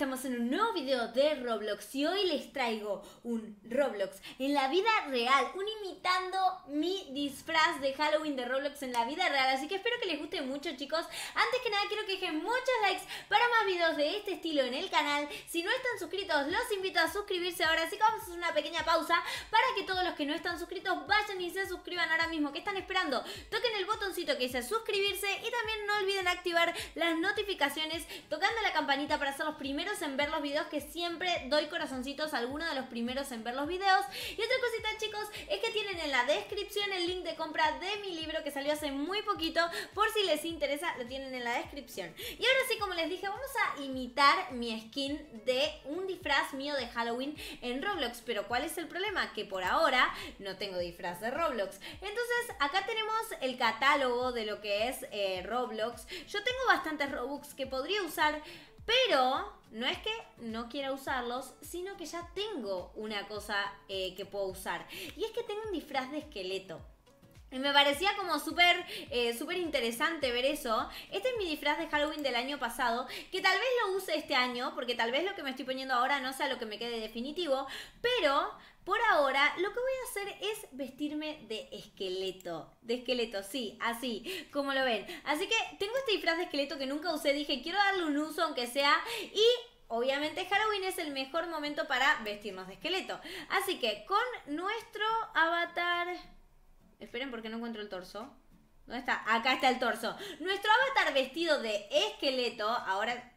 estamos en un nuevo video de Roblox y hoy les traigo un Roblox en la vida real, un imitando mi disfraz de Halloween de Roblox en la vida real, así que espero que les guste mucho chicos. Antes que nada quiero que dejen muchos likes para más videos de este estilo en el canal. Si no están suscritos los invito a suscribirse ahora, así que vamos a hacer una pequeña pausa para que todos los que no están suscritos vayan y se suscriban ahora mismo. ¿Qué están esperando? Toquen el botoncito que dice suscribirse y también no olviden activar las notificaciones tocando la campanita para ser los primeros en ver los videos que siempre doy corazoncitos a alguno de los primeros en ver los videos. Y otra cosita chicos es que tienen en la descripción el link de compra de mi libro que salió hace muy poquito. Por si les interesa lo tienen en la descripción. Y ahora sí como les dije vamos a imitar mi skin de un disfraz mío de Halloween en Roblox. Pero ¿cuál es el problema? Que por ahora no tengo disfraz de Roblox. Entonces acá tenemos el catálogo de lo que es eh, Roblox. Yo tengo bastantes Robux que podría usar pero no es que no quiera usarlos, sino que ya tengo una cosa eh, que puedo usar. Y es que tengo un disfraz de esqueleto. Me parecía como súper eh, súper interesante ver eso. Este es mi disfraz de Halloween del año pasado, que tal vez lo use este año, porque tal vez lo que me estoy poniendo ahora no sea lo que me quede definitivo, pero por ahora lo que voy a hacer es vestirme de esqueleto. De esqueleto, sí, así, como lo ven. Así que tengo este disfraz de esqueleto que nunca usé, dije quiero darle un uso aunque sea y Obviamente Halloween es el mejor momento para vestirnos de esqueleto. Así que con nuestro avatar Esperen porque no encuentro el torso. ¿Dónde está? Acá está el torso. Nuestro avatar vestido de esqueleto. Ahora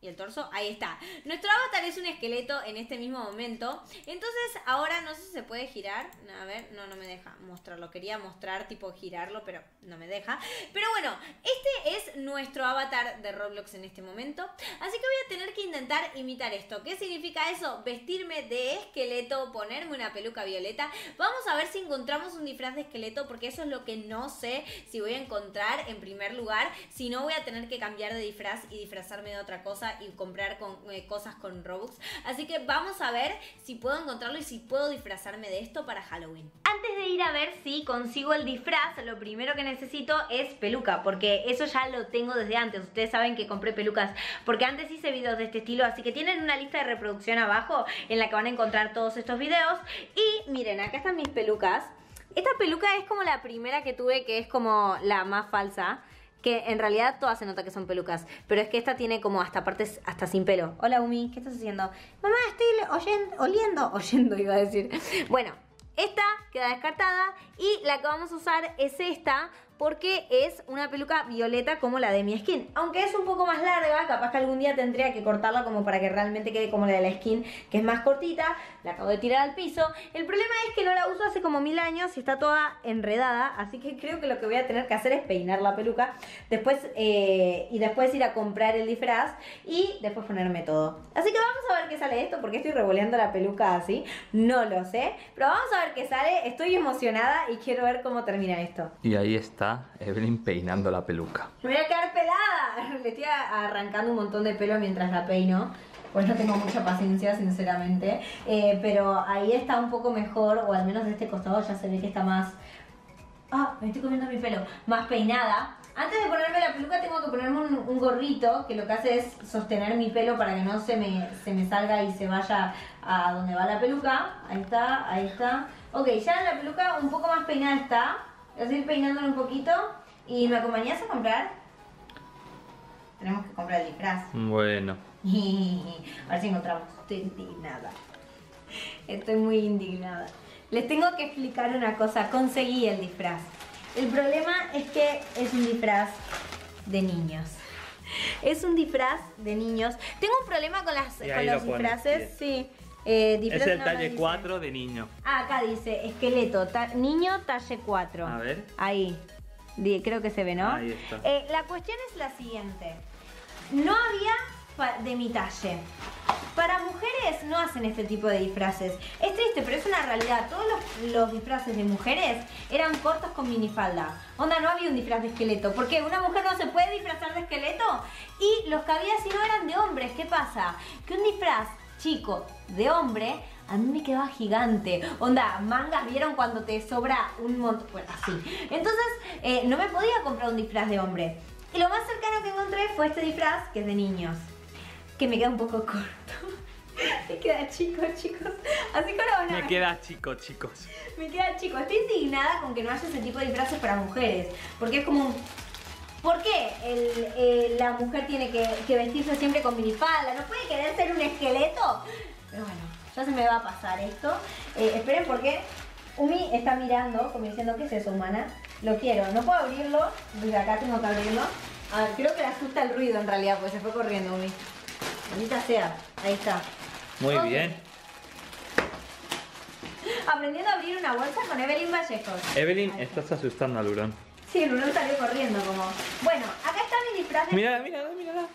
y el torso, ahí está. Nuestro avatar es un esqueleto en este mismo momento. Entonces, ahora no sé si se puede girar. A ver, no, no me deja mostrarlo. Quería mostrar, tipo girarlo, pero no me deja. Pero bueno, este es nuestro avatar de Roblox en este momento. Así que voy a tener que intentar imitar esto. ¿Qué significa eso? Vestirme de esqueleto, ponerme una peluca violeta. Vamos a ver si encontramos un disfraz de esqueleto, porque eso es lo que no sé si voy a encontrar en primer lugar. Si no, voy a tener que cambiar de disfraz y disfrazarme de otra cosa y comprar eh, cosas con Robux. Así que vamos a ver si puedo encontrarlo y si puedo disfrazarme de esto para Halloween. Antes de ir a ver si consigo el disfraz, lo primero que necesito es peluca, porque eso ya lo tengo desde antes. Ustedes saben que compré pelucas porque antes hice videos de este estilo, así que tienen una lista de reproducción abajo en la que van a encontrar todos estos videos. Y miren, acá están mis pelucas. Esta peluca es como la primera que tuve, que es como la más falsa que en realidad todas se nota que son pelucas, pero es que esta tiene como hasta partes hasta sin pelo. Hola Umi, ¿qué estás haciendo? Mamá, estoy oyendo, oliendo, oyendo iba a decir. Bueno, esta queda descartada y la que vamos a usar es esta porque es una peluca violeta como la de mi skin. Aunque es un poco más larga, capaz que algún día tendría que cortarla como para que realmente quede como la de la skin, que es más cortita. La acabo de tirar al piso. El problema es que no la uso hace como mil años y está toda enredada, así que creo que lo que voy a tener que hacer es peinar la peluca después eh, y después ir a comprar el disfraz y después ponerme todo. Así que vamos a ver qué sale esto, porque estoy revoleando la peluca así, no lo sé, pero vamos a ver qué sale. Estoy emocionada y quiero ver cómo termina esto. Y ahí está Evelyn peinando la peluca. Me voy a quedar pelada. Le estoy arrancando un montón de pelo mientras la peino. Pues no tengo mucha paciencia, sinceramente. Eh, pero ahí está un poco mejor, o al menos de este costado ya se ve que está más... Ah, me estoy comiendo mi pelo. Más peinada. Antes de ponerme la peluca tengo que ponerme un, gorrito que lo que hace es sostener mi pelo para que no se me, se me salga y se vaya a donde va la peluca. Ahí está, ahí está. Ok, ya la peluca un poco más peinada está. A seguir peinándolo un poquito. ¿Y me acompañas a comprar? Tenemos que comprar el disfraz. Bueno. a ver si encontramos. Estoy indignada. Estoy muy indignada. Les tengo que explicar una cosa. Conseguí el disfraz. El problema es que es un disfraz de niños. Es un disfraz de niños. Tengo un problema con, las, con los disfraces. Sí. Eh, es el talle 4 de niño. Ah, acá dice esqueleto, niño talle 4. A ver. Ahí. Creo que se ve, ¿no? Ahí está. Eh, la cuestión es la siguiente. No había de mi talle. Para mujeres no hacen este tipo de disfraces. Es triste, pero es una realidad. Todos los, disfraces de mujeres eran cortos con minifalda. Onda, no había un disfraz de esqueleto. ¿Por qué? ¿Una mujer no se puede disfrazar de esqueleto? Y los que había si no eran de hombres. ¿Qué pasa? Que un disfraz chico de hombre, a mí me quedaba gigante. Onda, mangas, ¿vieron cuando te sobra un montón? Bueno, así. Entonces, eh, no me podía comprar un disfraz de hombre. Y lo más cercano que encontré fue este disfraz, que es de niños. que me queda un poco corto. me queda chico, chicos. Así que ahora Me queda chico, chicos. Me queda chico. Estoy indignada con que no haya ese tipo de disfraces para mujeres. Porque es como un... ¿Por qué el- eh, la mujer tiene que, que vestirse siempre con minifalda? ¿No puede querer ser un esqueleto? Pero bueno, ya se me va a pasar esto. Eh, esperen porque Umi está mirando, como diciendo, ¿qué es eso, humana? Lo quiero. No puedo abrirlo. Desde acá tengo que abrirlo. A ver, creo que le asusta el ruido en realidad, pues se fue corriendo Umi. Maldita sea. Ahí está. Muy bien. Aprendiendo a abrir una bolsa con Evelyn Vallejos. Evelyn, estás asustando al hurón. Sí, el salió corriendo como... Bueno, acá está mi disfraz de... Mírala, mírala, mírala.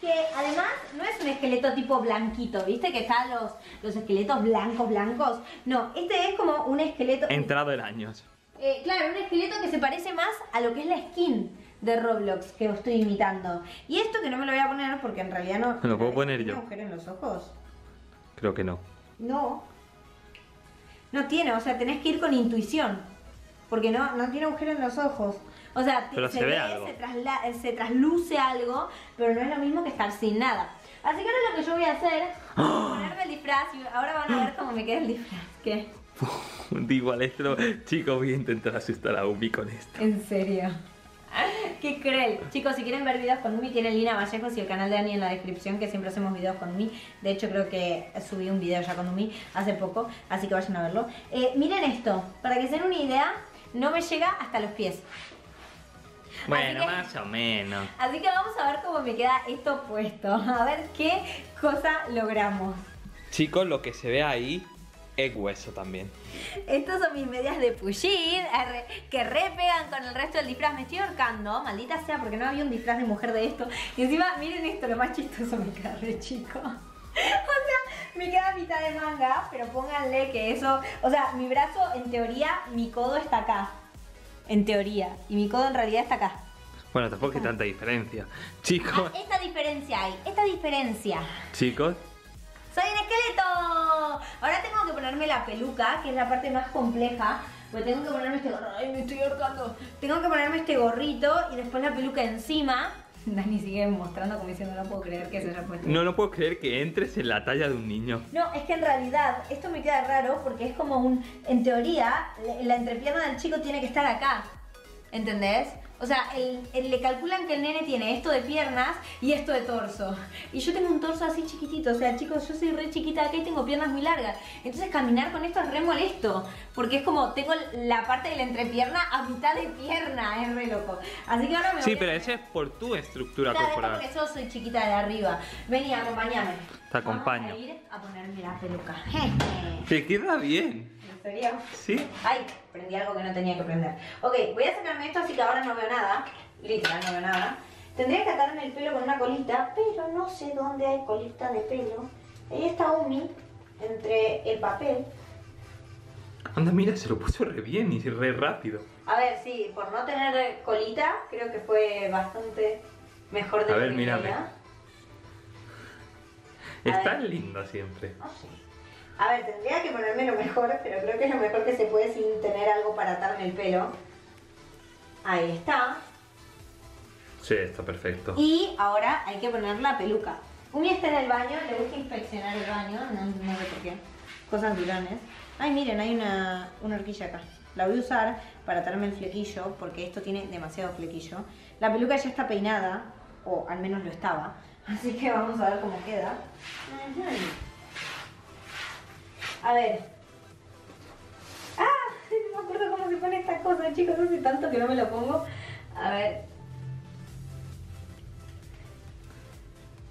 Que además no es un esqueleto tipo blanquito, ¿viste? Que están los, los esqueletos blancos, blancos. No, este es como un esqueleto... Entrado en años. Eh, claro, un esqueleto que se parece más a lo que es la skin de Roblox que estoy imitando. Y esto que no me lo voy a poner porque en realidad no... Me lo puedo poner ¿Tiene yo. agujero en los ojos? Creo que no. No. No tiene, o sea, tenés que ir con intuición. Porque no, no tiene agujero en los ojos. O sea, Pero se ve algo. Se, trasla- se trasluce algo, pero no es lo mismo que estar sin nada. Así que ahora lo que yo voy a hacer es ponerme el disfraz y ahora van a ver cómo me queda el disfraz. ¿Qué? Igual esto, chicos, voy a intentar asustar a Umi con esto. En serio. Qué cruel. Chicos, si quieren ver videos con Umi, tienen Lina Vallejos y el canal de Ani en la descripción, que siempre hacemos videos con Umi. De hecho, creo que subí un video ya con Umi hace poco, así que vayan a verlo. Eh, miren esto, para que se den una idea, no me llega hasta los pies. Bueno, que- más o menos. Así que vamos a ver cómo me queda esto puesto. A ver qué cosa logramos. Chicos, lo que se ve ahí es hueso también. Estas son mis medias de arre, que re pegan con el resto del disfraz. Me estoy ahorcando, maldita sea, porque no había un disfraz de mujer de esto. Y encima, miren esto, lo más chistoso me queda re chico. O sea, me queda a mitad de manga, pero pónganle que eso. O sea, mi brazo, en teoría, mi codo está acá. En teoría. Y mi codo en realidad está acá. Bueno, tampoco hay tanta diferencia. Chicos, Ah, esta diferencia hay, esta diferencia. chicos, ¡Soy un esqueleto! Ahora tengo que ponerme la peluca, que es la parte más compleja. Porque tengo que ponerme este gorro. ¡Ay, me estoy ahorcando! Tengo que ponerme este gorrito y después la peluca encima. Dani sigue mostrando como diciendo, no puedo creer que se haya puesto. no, no puedo creer que entres en la talla de un niño. No, es que en realidad esto me queda raro porque es como un. En teoría, la- entrepierna del chico tiene que estar acá. ¿Entendés? O sea, el- el- le calculan que el nene tiene esto de piernas y esto de torso. Y yo tengo un torso así chiquitito. O sea, chicos, yo soy re chiquita acá y tengo piernas muy largas. Entonces caminar con esto es re molesto. Porque es como, tengo la parte de la entrepierna a mitad de pierna. Es re loco. Así que ahora me Sí, voy a- pero ese es por tu estructura Claro, corporal. porque yo soy chiquita de arriba. Vení, acompáñame. Te acompaño. Vamos a ir a ponerme la peluca. Te queda bien. ¿En serio? ¿Sí? Ay, prendí algo que no tenía que prender. Ok, voy a sacarme esto así que ahora no veo nada. Literal, no veo nada. Tendría que atarme el pelo con una colita, pero no sé dónde hay colita de pelo. Ahí está Umi, entre el papel. Anda, mira, se lo puso re bien y re rápido. A ver, sí, por no tener colita, creo que fue bastante mejor de A lo ver, que mírame. creía. A Es ver. tan lindo siempre. No sé. A ver, tendría que ponerme lo mejor, pero creo que es lo mejor que se puede sin tener algo para atarme el pelo. Ahí está. Sí, está perfecto. Y ahora hay que poner la peluca. Umi está en el baño, le voy a inspeccionar el baño, no, no sé por qué. Cosas durones. Ay, miren, hay una, una horquilla acá. La voy a usar para atarme el flequillo, porque esto tiene demasiado flequillo. La peluca ya está peinada, o al menos lo estaba. Así que vamos a ver cómo queda. Ujú. A ver. ¡Ah! No me acuerdo cómo se pone esta cosa, chicos. Hace tanto que no me lo pongo. A ver.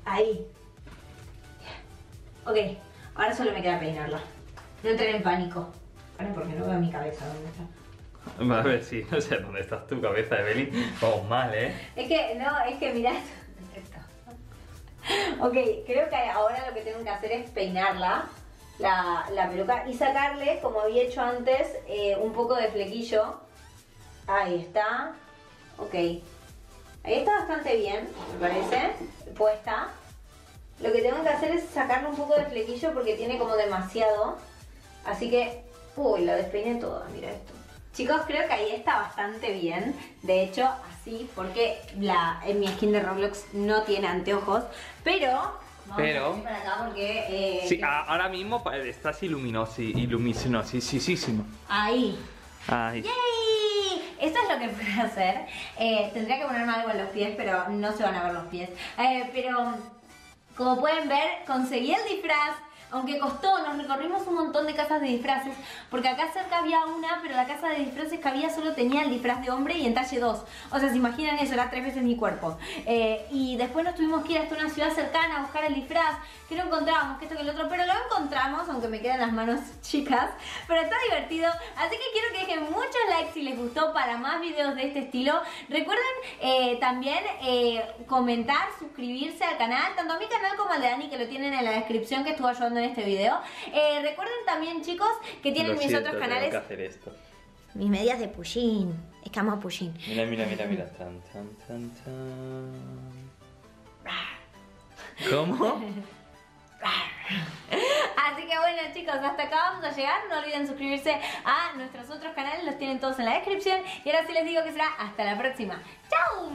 Ahí. Ok, ahora solo me queda peinarla. No entren en pánico. Paren porque no veo mi cabeza dónde está. A ver si no sé dónde estás tu cabeza, Evelyn. Vamos mal, ¿eh? Es que, no, es que mirá esto. Ok, creo que ahora lo que tengo que hacer es peinarla, la, la peluca, y sacarle, como había hecho antes, eh, un poco de flequillo. Ahí está. Ok. Ahí está bastante bien, me parece, puesta. Lo que tengo que hacer es sacarle un poco de flequillo porque tiene como demasiado. Así que, uy, la despeiné toda, mira esto. Chicos, creo que ahí está bastante bien. De hecho, así, porque la, en mi skin de Roblox no tiene anteojos. Pero Pero- para acá porque... eh, Sí, que- ahora mismo pa- estás iluminosi, iluminosísimo. Ahí. Ay. ¡Yay! Esto es lo que puedo hacer. Eh, tendría que ponerme algo en los pies, pero no se van a ver los pies. Eh, pero como pueden ver, conseguí el disfraz. Aunque costó, nos recorrimos un montón de casas de disfraces, porque acá cerca había una, pero la casa de disfraces que había solo tenía el disfraz de hombre y en talle 2. O sea, se imaginan eso, era tres veces mi cuerpo. Eh, y después nos tuvimos que ir hasta una ciudad cercana a buscar el disfraz, que no encontrábamos, que esto que el otro, pero lo encontramos, aunque me quedan las manos chicas, pero está divertido. Así que quiero que dejen muchos likes si les gustó para más videos de este estilo. Recuerden eh, también eh, comentar, suscribirse al canal, tanto a mi canal como al de Dani, que lo tienen en la descripción que estuvo ayudando en este video. Eh, recuerden también, chicos, que tienen Lo mis siento, otros tengo canales. que hacer esto. Mis medias de Pusheen. Escama Pusheen. Mira, mira, mira, mira. Tan, tan, tan, tan. ¿Cómo? Así que bueno chicos, hasta acá vamos a llegar. No olviden suscribirse a nuestros otros canales, los tienen todos en la descripción. Y ahora sí les digo que será hasta la próxima. ¡Chao!